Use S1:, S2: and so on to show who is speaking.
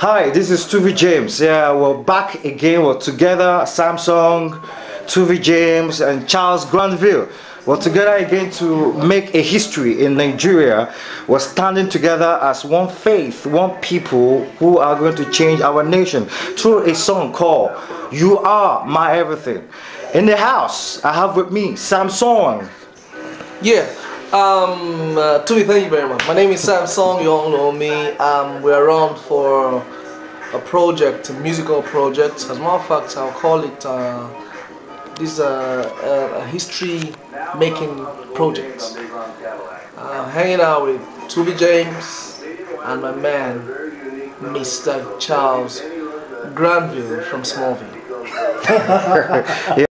S1: Hi, this is Tuvi James. Yeah, we're back again. We're together, Samsong, Tuvi James, and Charles Granville. We're together again to make a history in Nigeria. We're standing together as one faith, one people who are going to change our nation through a song called You Are My Everything. In the house, I have with me Samsong.
S2: Yeah, um, uh, Tuvi, thank you very much. My name is Samsong, you all know me. Um, we're around for a project, a musical project. As a matter of fact, I'll call it uh, this uh, a history making project. Uh, hanging out with Tuvi James and my man, Mr. Charles Granville from Smallville.
S1: yeah.